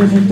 visitou